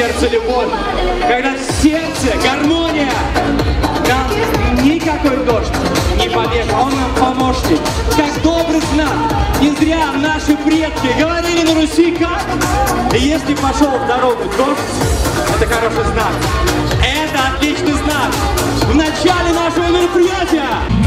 сердце любовь, когда в сердце гармония, нам никакой дождь не побег, он нам помощник, как добрый знак. Не зря наши предки говорили на Руси как? И если пошел в дорогу дождь, это хороший знак. Это отличный знак. В начале нашего мероприятия